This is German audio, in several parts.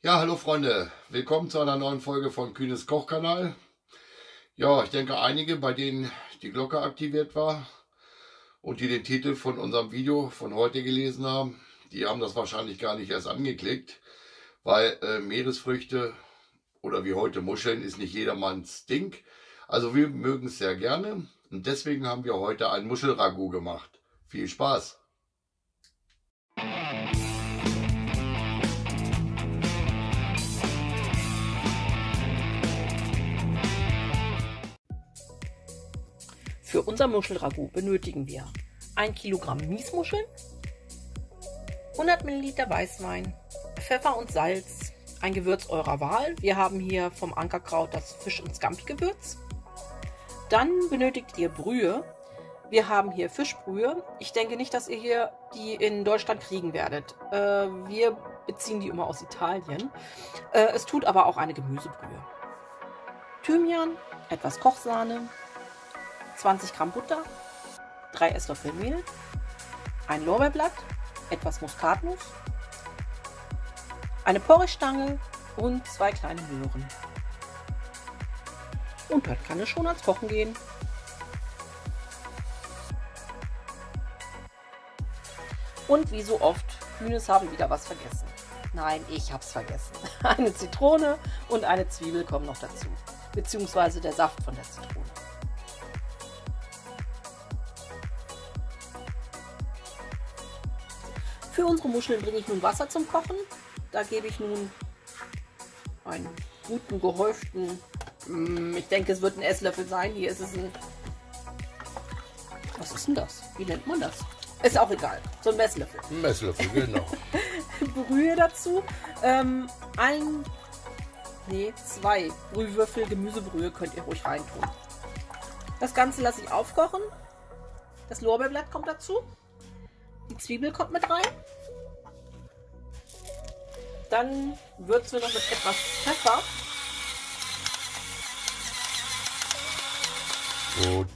Ja, hallo Freunde, willkommen zu einer neuen Folge von Kühnes Kochkanal. Ja, ich denke einige, bei denen die Glocke aktiviert war und die den Titel von unserem Video von heute gelesen haben, die haben das wahrscheinlich gar nicht erst angeklickt, weil äh, Meeresfrüchte oder wie heute Muscheln ist nicht jedermanns Ding. Also wir mögen es sehr gerne und deswegen haben wir heute ein Muschelragout gemacht. Viel Spaß! Für unser Muschelragout benötigen wir 1 Kilogramm Miesmuscheln, 100 Milliliter Weißwein, Pfeffer und Salz, ein Gewürz eurer Wahl. Wir haben hier vom Ankerkraut das Fisch- und Scampi-Gewürz. Dann benötigt ihr Brühe. Wir haben hier Fischbrühe. Ich denke nicht, dass ihr hier die in Deutschland kriegen werdet. Äh, wir beziehen die immer aus Italien. Äh, es tut aber auch eine Gemüsebrühe. Thymian, etwas Kochsahne, 20 Gramm Butter, 3 Esslöffel Mehl, ein Lorbeerblatt, etwas Muskatnuss, eine Porridge-Stange und zwei kleine Möhren. Und dann kann es schon ans Kochen gehen. Und wie so oft, Kühnes haben wieder was vergessen. Nein, ich hab's vergessen. Eine Zitrone und eine Zwiebel kommen noch dazu. Beziehungsweise der Saft von der Zitrone. Für unsere Muscheln bringe ich nun Wasser zum Kochen. Da gebe ich nun einen guten gehäuften, mm, ich denke es wird ein Esslöffel sein. Hier ist es ein, was ist denn das? Wie nennt man das? Ist auch egal, so ein Messlöffel. Ein Messlöffel, genau. Brühe dazu. Ähm, ein, nee, zwei Brühwürfel Gemüsebrühe könnt ihr ruhig reintun. Das Ganze lasse ich aufkochen. Das Lorbeerblatt kommt dazu. Die Zwiebel kommt mit rein. Dann würzen wir noch mit etwas Pfeffer. Gut.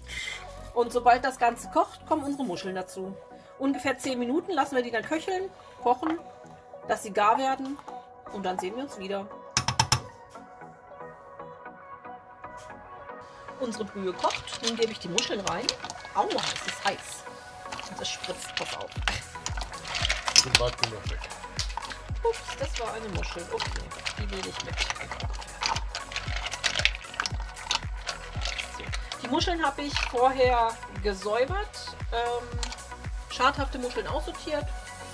Und sobald das Ganze kocht, kommen unsere Muscheln dazu. Ungefähr 10 Minuten lassen wir die dann köcheln, kochen, dass sie gar werden. Und dann sehen wir uns wieder. Unsere Brühe kocht. Nun gebe ich die Muscheln rein. Aua, es ist heiß. Und es spritzt. Pass auf. Den Bart noch weg. Ups, das war eine Muschel. Okay, die will ich mit. So. Die Muscheln habe ich vorher gesäubert. Ähm, schadhafte Muscheln aussortiert.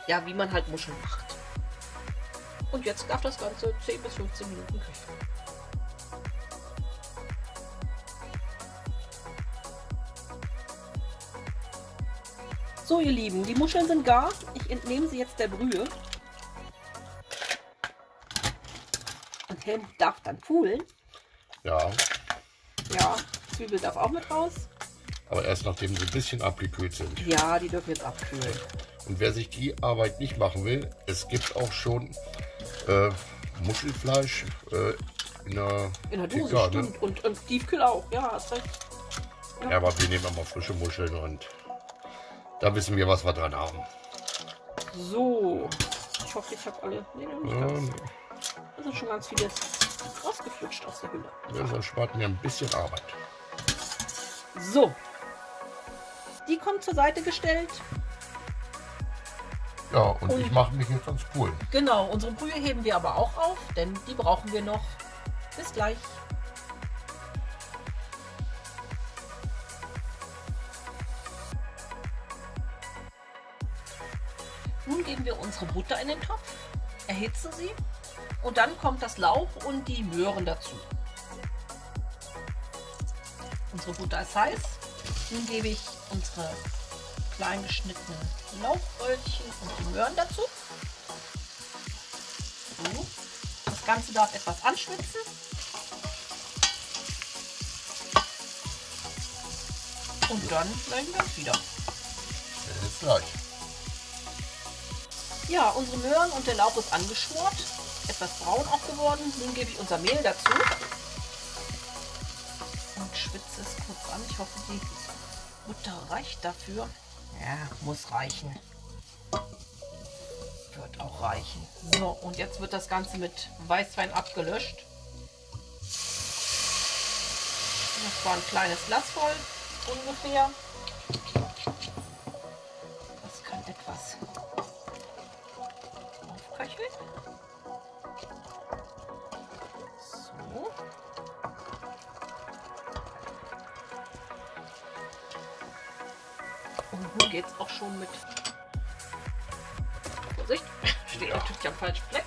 Ja, wie man halt Muscheln macht. Und jetzt darf das Ganze 10 bis 15 Minuten köcheln. So, ihr Lieben, die Muscheln sind gar. Ich entnehme sie jetzt der Brühe. Helm darf dann poolen. Ja, Ja, Zwiebel darf auch mit raus. aber erst nachdem sie ein bisschen abgekühlt sind. Ja, die dürfen jetzt abkühlen. Und wer sich die Arbeit nicht machen will, es gibt auch schon äh, Muschelfleisch äh, in der, In der Dose, TK, ne? stimmt. Und, und Tiefkühl auch. Ja, hast recht. Ja, aber wir nehmen immer frische Muscheln und da wissen wir, was wir dran haben. So. Ich hoffe, ich habe alle. Nee, nicht Ja, ganz. Da sind schon ganz viele rausgeflutscht aus der Hülle. das spart mir ein bisschen Arbeit. So. Die kommt zur Seite gestellt. Ja, und, Und- ich mache mich jetzt ans Poolen. Genau, unsere Brühe heben wir aber auch auf, denn die brauchen wir noch. Bis gleich. Nun geben wir unsere Butter in den Topf, erhitzen sie und dann kommt das Lauch und die Möhren dazu. Unsere Butter ist heiß. Nun gebe ich unsere klein geschnittenen Lauchröllchen und die Möhren dazu. So. Das Ganze darf etwas anschwitzen. Und dann melden wir uns wieder. Bis gleich. Ja, unsere Möhren und der Lauch ist angeschmort. Etwas braun auch geworden. Nun gebe ich unser Mehl dazu. Und schwitze es kurz an. Ich hoffe, die Butter reicht dafür. Ja, muss reichen. wird auch reichen. So, und jetzt wird das Ganze mit Weißwein abgelöscht. Das war ein kleines Glas voll ungefähr. Und nun geht es auch schon mit Vorsicht, steht Ja. natürlich am falschen Fleck.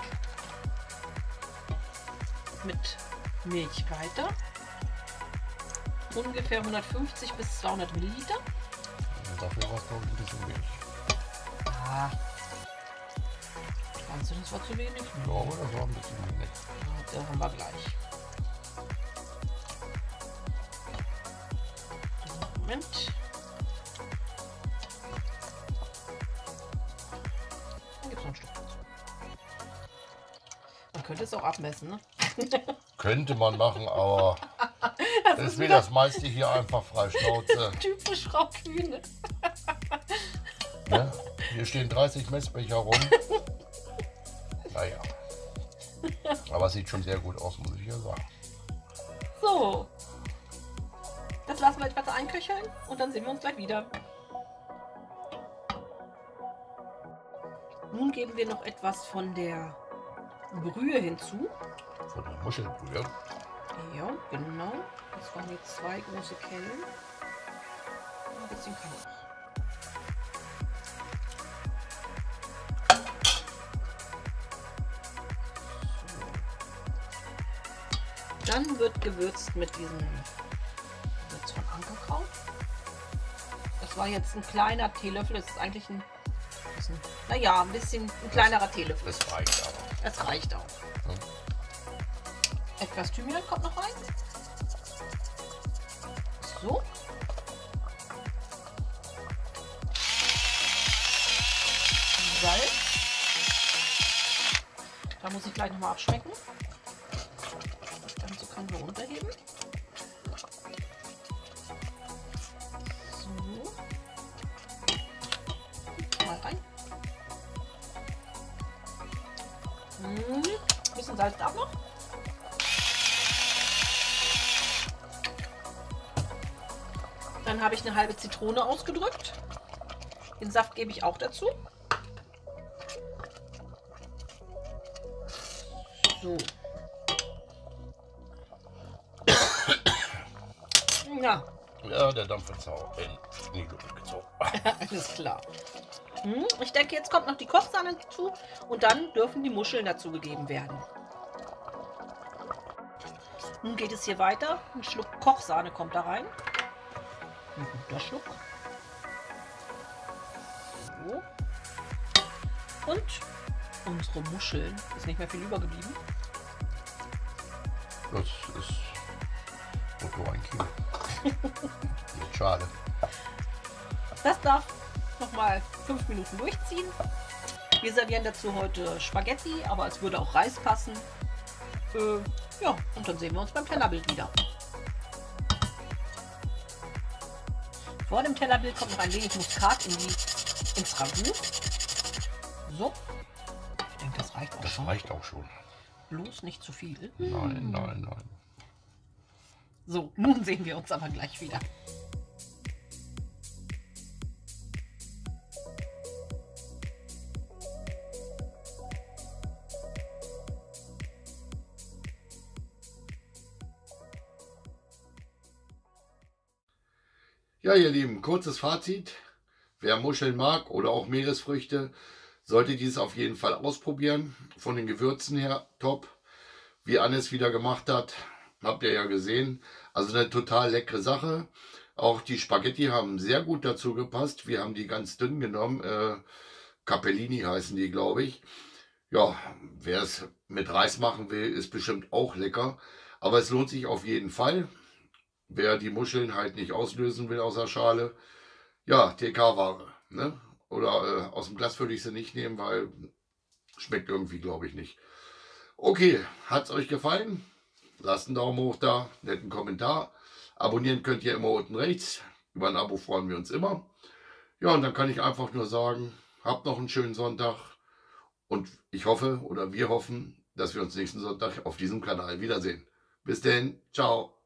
Mit Milch weiter. Ungefähr 150 bis 200 Milliliter. Und dafür war es glaube ich ein bisschen wenig. Ah. Meinst du, das war zu wenig? Ich glaube, das war ein bisschen wenig. Ja, Da haben wir gleich. Moment. Dann gibt es noch ein Stück dazu. Man könnte es auch abmessen, ne? Könnte man machen, aber das ist mir das meiste hier einfach frei Schnauze. Typisch Frau Kühne. Ne? Hier stehen 30 Messbecher rum. Naja. Aber es sieht schon sehr gut aus, muss ich ja sagen. So. Das lassen wir etwas einköcheln und dann sehen wir uns gleich wieder. Nun geben wir noch etwas von der Brühe hinzu. Von der Muschelbrühe. Ja, genau. Das waren jetzt zwei große Kellen. Ein bisschen ich. So. Dann wird gewürzt mit diesem Gewürz von Ankerkraut. Das war jetzt ein kleiner Teelöffel. Das ist eigentlich ein, ein naja, ein bisschen ein kleinerer Teelöffel. Das reicht aber. Das reicht auch. Ja. Etwas Thymian kommt noch rein. So. Salz. Da muss ich gleich nochmal abschmecken. Dann habe ich eine halbe Zitrone ausgedrückt. Den Saft gebe ich auch dazu. So. Ja, Ja, der Dampf ist auch in die Luft gezogen. alles klar. Hm, Ich denke, jetzt kommt noch die Kochsahne dazu und dann dürfen die Muscheln dazugegeben werden. Nun geht es hier weiter. Ein Schluck Kochsahne kommt da rein. Ein guter Schluck. So. Und unsere Muscheln. Ist nicht mehr viel übergeblieben. Das ist brutto ein Kilo. Schade. Das darf nochmal fünf Minuten durchziehen. Wir servieren dazu heute Spaghetti, aber es würde auch Reis passen. Äh, ja, und dann sehen wir uns beim Tellerbild wieder. Vor dem Tellerbild kommt noch ein wenig Muskat in die, ins Ragout. So. Ich denke, das reicht auch Das schon. reicht auch schon. Bloß nicht zu viel. Nein, nein, nein. So, nun sehen wir uns aber gleich wieder. Ja, ihr Lieben, kurzes Fazit. Wer Muscheln mag oder auch Meeresfrüchte, sollte dies auf jeden Fall ausprobieren. Von den Gewürzen her top. Wie Anne es wieder gemacht hat, habt ihr ja gesehen. Also eine total leckere Sache. Auch die Spaghetti haben sehr gut dazu gepasst. Wir haben die ganz dünn genommen. Äh, Capellini heißen die, glaube ich. Ja, wer es mit Reis machen will, ist bestimmt auch lecker. Aber es lohnt sich auf jeden Fall. Wer die Muscheln halt nicht auslösen will aus der Schale, ja, TK-Ware. Ne? Oder äh, aus dem Glas würde ich sie nicht nehmen, weil schmeckt irgendwie, glaube ich, nicht. Okay, hat es euch gefallen? Lasst einen Daumen hoch da, netten Kommentar. Abonnieren könnt ihr immer unten rechts. Über ein Abo freuen wir uns immer. Ja, und dann kann ich einfach nur sagen, habt noch einen schönen Sonntag Und ich hoffe oder wir hoffen, dass wir uns nächsten Sonntag auf diesem Kanal wiedersehen. Bis denn, ciao.